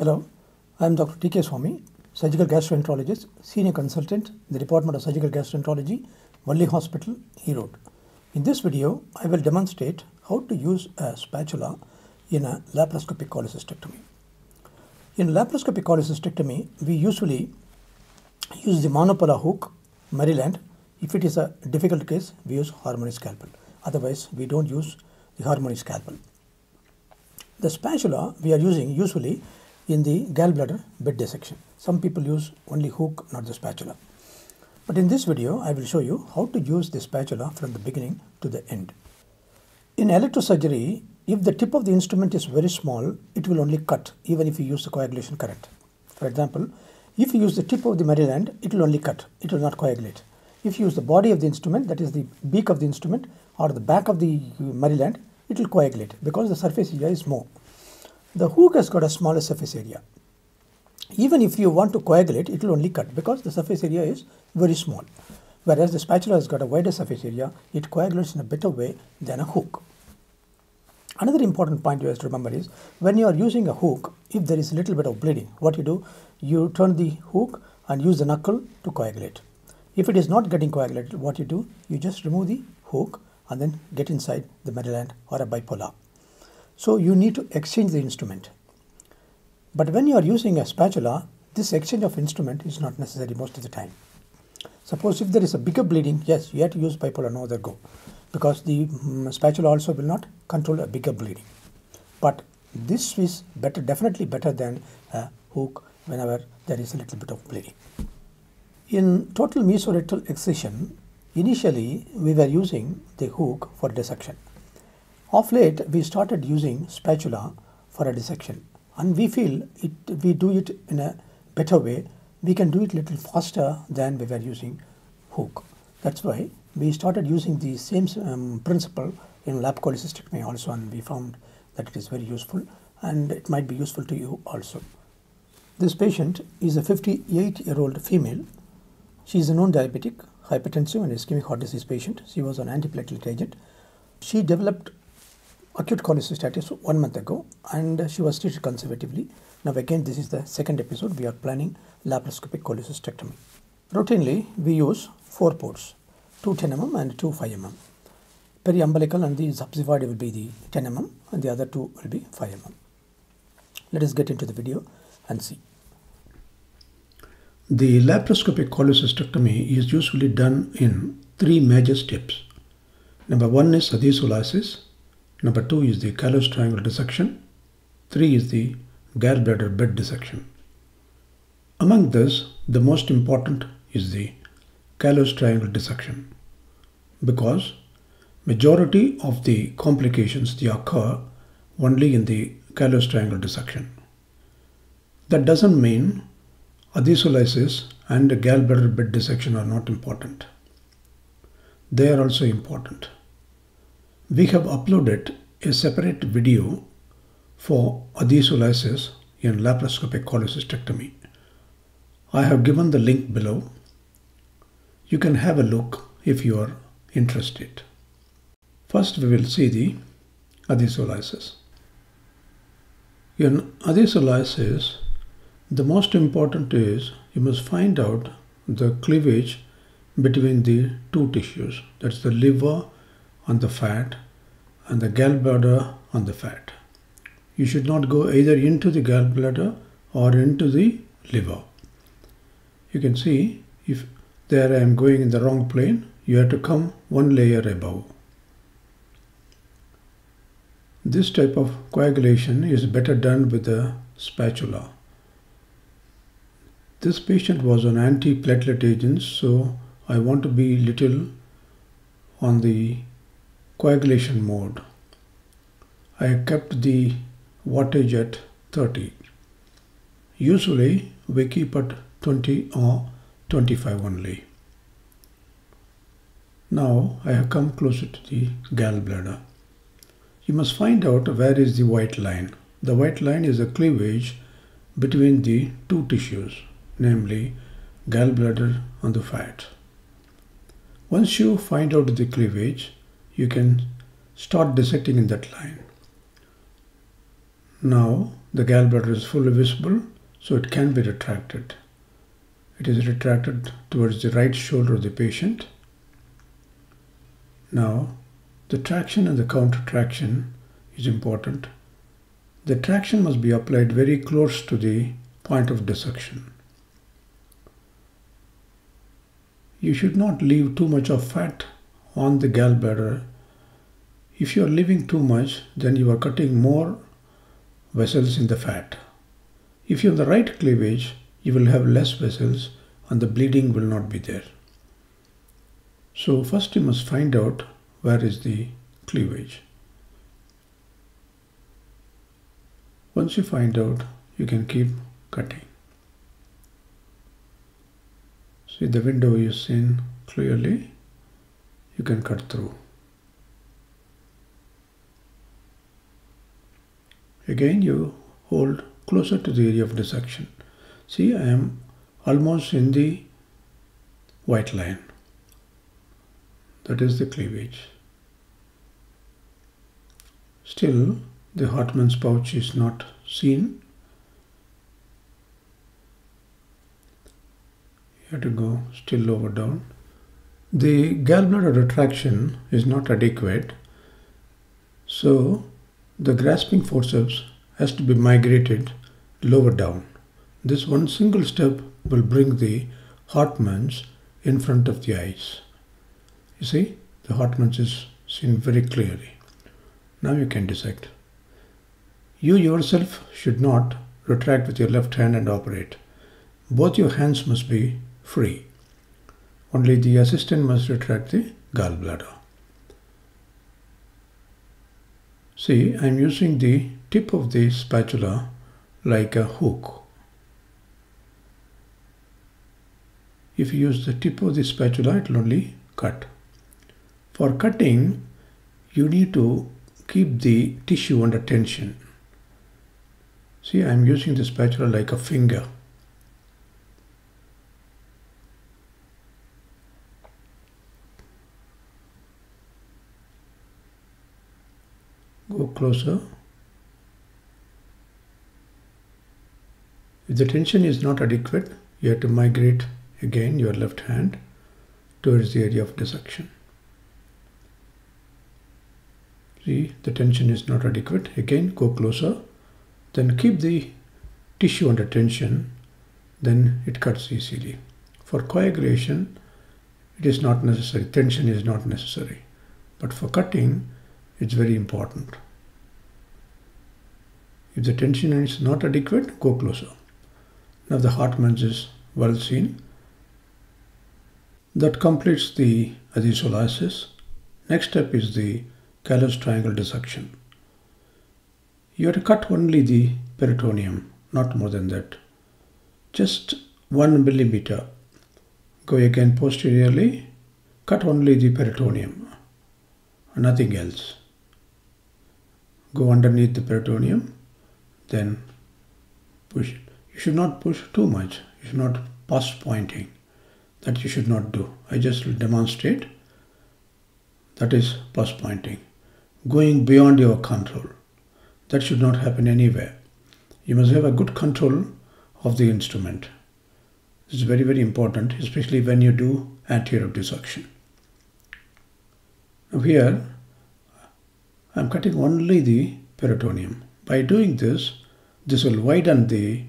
Hello, I am Dr. T.K. Swamy, surgical gastroenterologist, senior consultant in the Department of Surgical Gastroenterology, Valli Hospital, Erode. In this video, I will demonstrate how to use a spatula in a laparoscopic cholecystectomy. In laparoscopic cholecystectomy, we usually use the monopolar hook, Maryland. If it is a difficult case, we use harmonic scalpel. Otherwise, we don't use the harmonic scalpel. The spatula we are using usually in the gallbladder bed dissection. Some people use only hook, not the spatula. But in this video, I will show you how to use the spatula from the beginning to the end. In electrosurgery, if the tip of the instrument is very small, it will only cut even if you use the coagulation current. For example, if you use the tip of the Maryland, it will only cut, it will not coagulate. If you use the body of the instrument, that is the beak of the instrument or the back of the Maryland, it will coagulate because the surface area is more. The hook has got a smaller surface area. Even if you want to coagulate, it will only cut because the surface area is very small. Whereas the spatula has got a wider surface area, it coagulates in a better way than a hook. Another important point you have to remember is when you are using a hook, if there is a little bit of bleeding, what you do, you turn the hook and use the knuckle to coagulate. If it is not getting coagulated, what you do, you just remove the hook and then get inside the Maryland or a bipolar. So you need to exchange the instrument. But when you are using a spatula, this exchange of instrument is not necessary most of the time. Suppose if there is a bigger bleeding, yes, you have to use bipolar, no other go. Because the um, spatula also will not control a bigger bleeding. But this is better, definitely better than a hook whenever there is a little bit of bleeding. In total mesorectal excision, initially we were using the hook for dissection. Of late, we started using spatula for a dissection and we feel it, we do it in a better way. We can do it a little faster than we were using hook. That's why we started using the same um, principle in lap cholecystectomy also and we found that it is very useful and it might be useful to you also. This patient is a 58 year old female. She is a known diabetic, hypertensive and ischemic heart disease patient. She was on antiplatelet agent. She developed acute cholecystitis one month ago and she was treated conservatively. Now again this is the second episode we are planning laparoscopic cholecystectomy. Routinely we use four ports, two 10 mm and two 5 mm. Periumbilical and the subxiphoid will be the 10 mm and the other two will be 5 mm. Let us get into the video and see. The laparoscopic cholecystectomy is usually done in three major steps. Number one is adhesiolysis, Number two is the Calot's triangle dissection. Three is the gallbladder bed dissection. Among this, the most important is the Calot's triangle dissection because majority of the complications they occur only in the Calot's triangle dissection. That doesn't mean adhesiolysis and gallbladder bed dissection are not important. They are also important. We have uploaded a separate video for adhesiolysis in laparoscopic cholecystectomy. I have given the link below. You can have a look if you are interested. First we will see the adhesiolysis. In adhesiolysis, the most important is you must find out the cleavage between the two tissues, that's the liver on the fat and the gallbladder on the fat. You should not go either into the gallbladder or into the liver. You can see if there I am going in the wrong plane, you have to come one layer above. This type of coagulation is better done with a spatula. This patient was on antiplatelet agents, so I want to be little on the coagulation mode. I kept the wattage at 30. Usually we keep at 20 or 25 only. Now I have come closer to the gallbladder. You must find out where is the white line. The white line is a cleavage between the two tissues, namely gallbladder and the fat. Once you find out the cleavage, you can start dissecting in that line. Now the gallbladder is fully visible, so it can be retracted. It is retracted towards the right shoulder of the patient. Now, the traction and the counter traction is important. The traction must be applied very close to the point of dissection. You should not leave too much of fat on the gallbladder. If you are leaving too much, then you are cutting more vessels in the fat. If you have the right cleavage, you will have less vessels and the bleeding will not be there. So first you must find out where is the cleavage. Once you find out, you can keep cutting. See the window is seen clearly, you can cut through. Again you hold closer to the area of dissection. See I am almost in the white line. That is the cleavage. Still the Hartmann's pouch is not seen. You have to go still lower down. The gallbladder retraction is not adequate, so the grasping forceps has to be migrated lower down. This one single step will bring the Hartmann's in front of the eyes. You see, the Hartmann's is seen very clearly. Now you can dissect. You yourself should not retract with your left hand and operate. Both your hands must be free. Only the assistant must retract the gallbladder. See, I am using the tip of the spatula like a hook. If you use the tip of the spatula, it will only cut. For cutting, you need to keep the tissue under tension. See, I am using the spatula like a finger. Closer. If the tension is not adequate, you have to migrate again your left hand towards the area of dissection. See, the tension is not adequate. Again, go closer. Then keep the tissue under tension. Then it cuts easily. For coagulation, it is not necessary. Tension is not necessary. But for cutting, it's very important. If the tension is not adequate, go closer. Now the Hartmann's is well seen. That completes the adhesiolysis. Next step is the Calot's triangle dissection. You have to cut only the peritoneum, not more than that. Just one millimeter. Go again posteriorly, cut only the peritoneum, nothing else. Go underneath the peritoneum, then push. You should not push too much. You should not pus pointing. That you should not do. I just will demonstrate. That is pus pointing. Going beyond your control. That should not happen anywhere. You must have a good control of the instrument. This is very, very important, especially when you do anterior dissection. Now here, I am cutting only the peritoneum. By doing this, this will widen the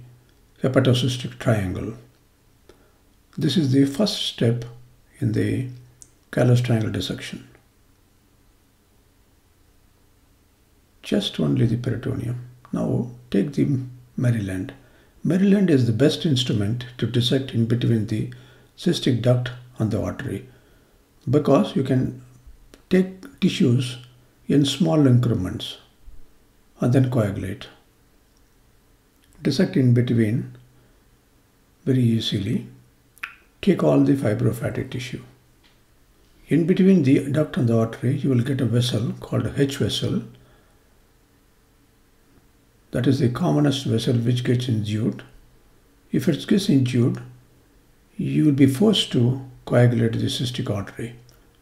hepatocystic triangle. This is the first step in the Calot's triangle dissection. Just only the peritoneum. Now take the Maryland. Maryland is the best instrument to dissect in between the cystic duct and the artery because you can take tissues in small increments and then coagulate. Dissect in between very easily. Take all the fibrofatty tissue. In between the duct and the artery, you will get a vessel called a H vessel. That is the commonest vessel which gets injured. If it gets injured, you will be forced to coagulate the cystic artery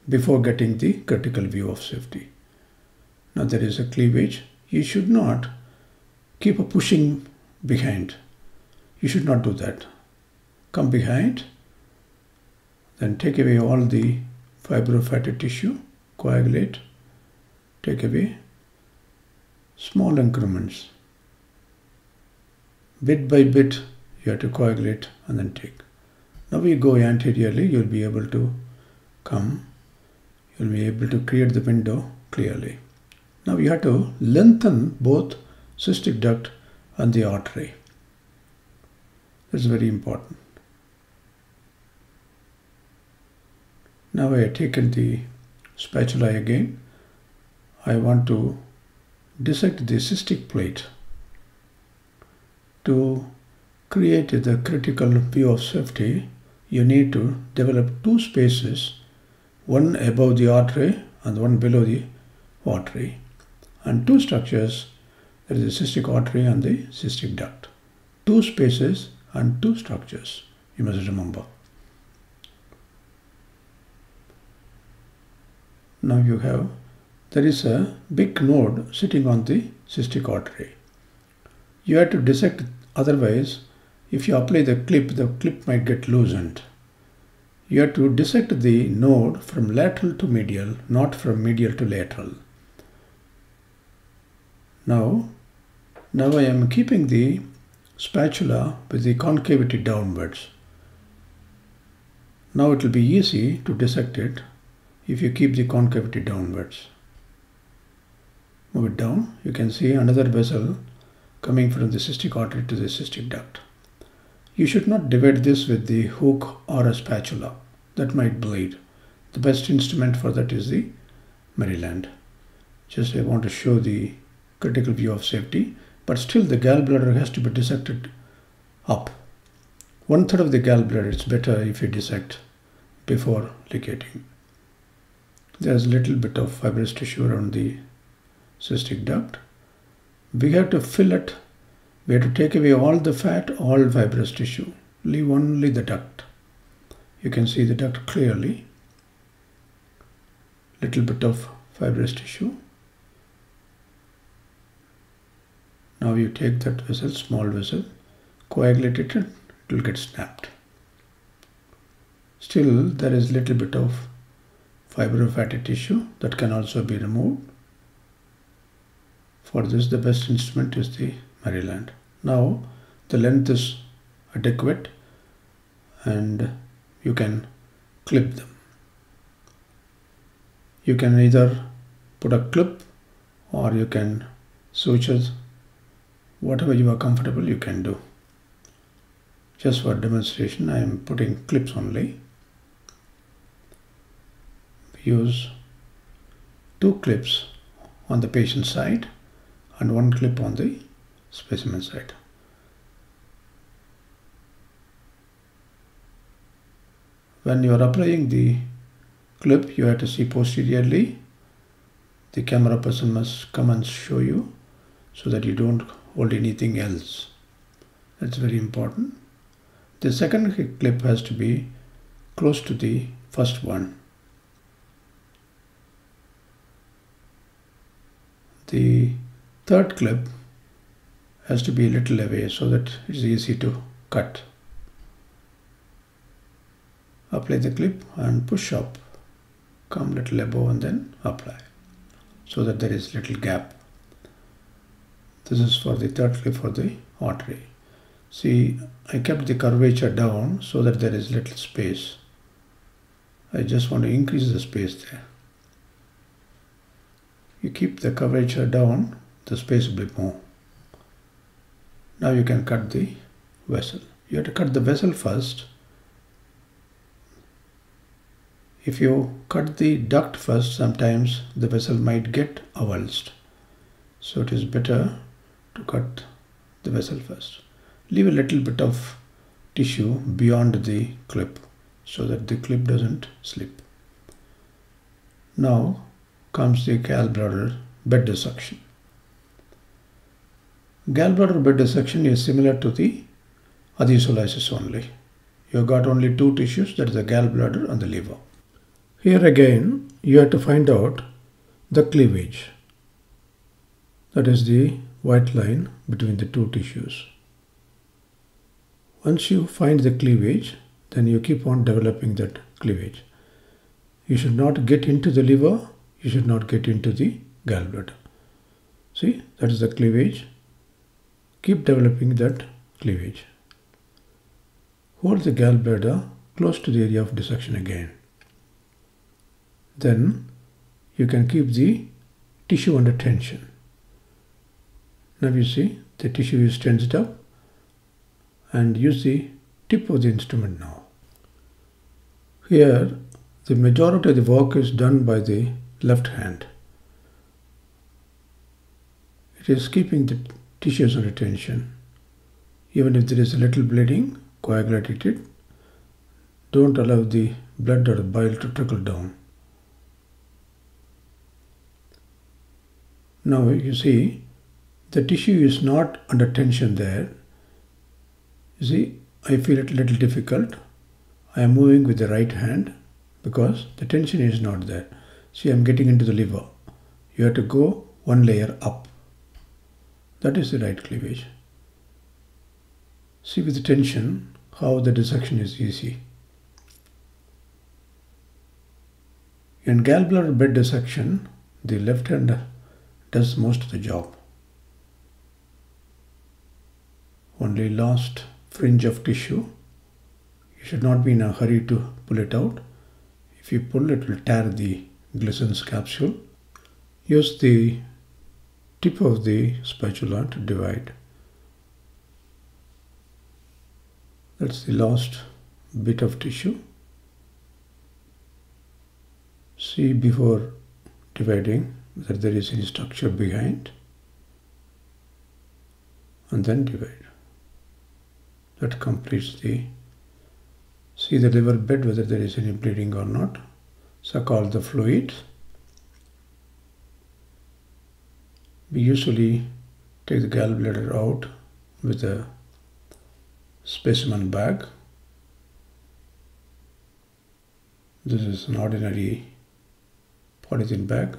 before getting the critical view of safety. Now there is a cleavage. You should not keep pushing behind. You should not do that. Come behind, then take away all the fibrofatty tissue, coagulate, take away small increments. Bit by bit, you have to coagulate and then take. Now we go anteriorly, you'll be able to come, you'll be able to create the window clearly. Now you have to lengthen both cystic duct and the artery. That's very important. Now I have taken the spatula again. I want to dissect the cystic plate to create the critical view of safety. You need to develop two spaces, one above the artery and one below the artery, and two structures there is a cystic artery and the cystic duct. Two spaces and two structures, you must remember. Now you have, there is a big node sitting on the cystic artery. You have to dissect, otherwise, if you apply the clip, the clip might get loosened. You have to dissect the node from lateral to medial, not from medial to lateral. Now, now I am keeping the spatula with the concavity downwards. Now it will be easy to dissect it if you keep the concavity downwards. Move it down, you can see another vessel coming from the cystic artery to the cystic duct. You should not divide this with the hook or a spatula. That might bleed. The best instrument for that is the Maryland. Just I want to show the critical view of safety but still the gallbladder has to be dissected up. One third of the gallbladder it's better if you dissect before ligating. There's a little bit of fibrous tissue around the cystic duct. We have to fill it. We have to take away all the fat, all fibrous tissue. Leave only the duct. You can see the duct clearly. Little bit of fibrous tissue. Now you take that vessel, small vessel, coagulate it, it will get snapped. Still, there is little bit of fibrofatty tissue that can also be removed. For this, the best instrument is the Maryland. Now, the length is adequate and you can clip them. You can either put a clip or you can suture whatever you are comfortable you can do. Just for demonstration I am putting clips only. Use two clips on the patient side and one clip on the specimen side. When you are applying the clip you have to see posteriorly. The camera person must come and show you so that you don't hold anything else. That's very important. The second clip has to be close to the first one. The third clip has to be a little away so that it's easy to cut. Apply the clip and push up. Come little above and then apply so that there is little gap. This is for the third for the artery. See, I kept the curvature down so that there is little space. I just want to increase the space there. You keep the curvature down, the space will be more. Now you can cut the vessel. You have to cut the vessel first. If you cut the duct first, sometimes the vessel might get avulsed. So it is better to cut the vessel first. Leave a little bit of tissue beyond the clip so that the clip doesn't slip. Now comes the gallbladder bed dissection. Gallbladder bed dissection is similar to the adhesiolysis only. You have got only two tissues that is the gallbladder and the liver. Here again you have to find out the cleavage that is the white line between the two tissues. Once you find the cleavage, then you keep on developing that cleavage. You should not get into the liver, you should not get into the gallbladder. See, that is the cleavage. Keep developing that cleavage. Hold the gallbladder close to the area of dissection again. Then you can keep the tissue under tension. Now you see the tissue is tensed up and use the tip of the instrument now. Here the majority of the work is done by the left hand. It is keeping the tissues under tension. Even if there is a little bleeding, coagulate it. Don't allow the blood or bile to trickle down. Now you see the tissue is not under tension there. You see, I feel it a little difficult. I am moving with the right hand because the tension is not there. See, I am getting into the liver. You have to go one layer up. That is the right cleavage. See with the tension how the dissection is easy. In gallbladder bed dissection, the left hand does most of the job. Only last fringe of tissue. You should not be in a hurry to pull it out. If you pull, it will tear the Glisson's capsule. Use the tip of the spatula to divide. That's the last bit of tissue. See before dividing whether there is any structure behind and then divide. That completes the see the liver bed whether there is any bleeding or not. Suck all the fluid. We usually take the gallbladder out with a specimen bag. This is an ordinary polythene bag.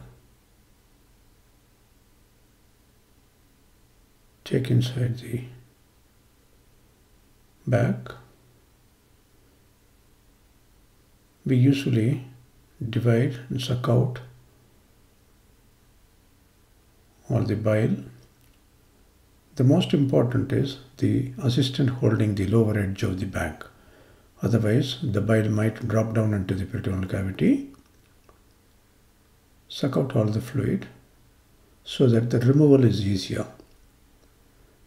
Take inside the bag. We usually divide and suck out all the bile. The most important is the assistant holding the lower edge of the bag. Otherwise, the bile might drop down into the peritoneal cavity. Suck out all the fluid so that the removal is easier.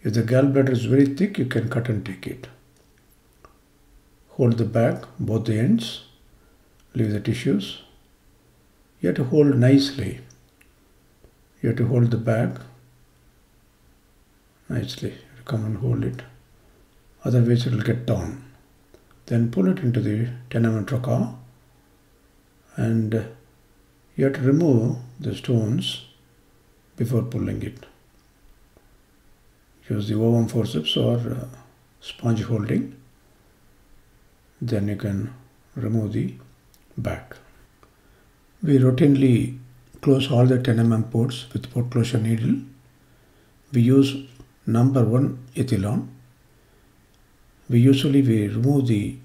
If the gallbladder is very thick, you can cut and take it. Hold the bag, both the ends, leave the tissues. You have to hold nicely. You have to hold the bag nicely. Come and hold it. Otherwise, it will get torn. Then pull it into the tenement and you have to remove the stones before pulling it. Use the ovum forceps or uh, sponge holding. Then you can remove the back. We routinely close all the 10 mm ports with port closure needle. We use number 1 ethilon. We usually we remove the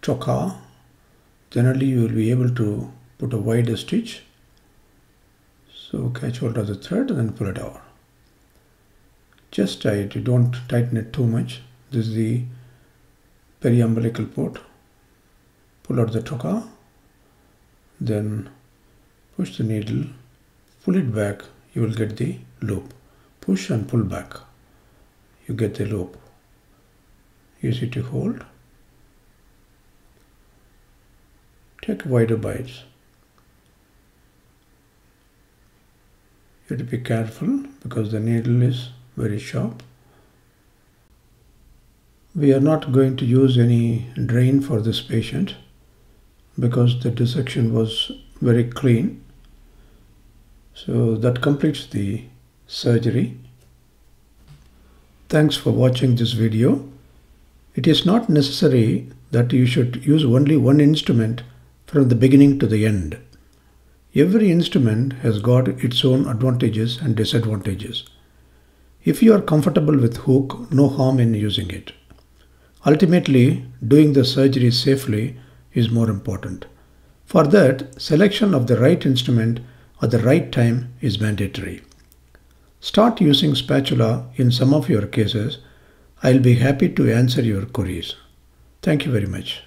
trocar. Generally you will be able to put a wider stitch. So catch hold of the thread and then pull it out. Just tight, you don't tighten it too much. This is the periumbilical port. Pull out the trocar then push the needle, pull it back, you will get the loop. Push and pull back, you get the loop. Easy to hold. Take wider bites. You have to be careful because the needle is very sharp. We are not going to use any drain for this patient because the dissection was very clean. So that completes the surgery. Thanks for watching this video. It is not necessary that you should use only one instrument from the beginning to the end. Every instrument has got its own advantages and disadvantages. If you are comfortable with hook, no harm in using it. Ultimately, doing the surgery safely is more important. For that, selection of the right instrument at the right time is mandatory. Start using spatula in some of your cases. I'll be happy to answer your queries. Thank you very much.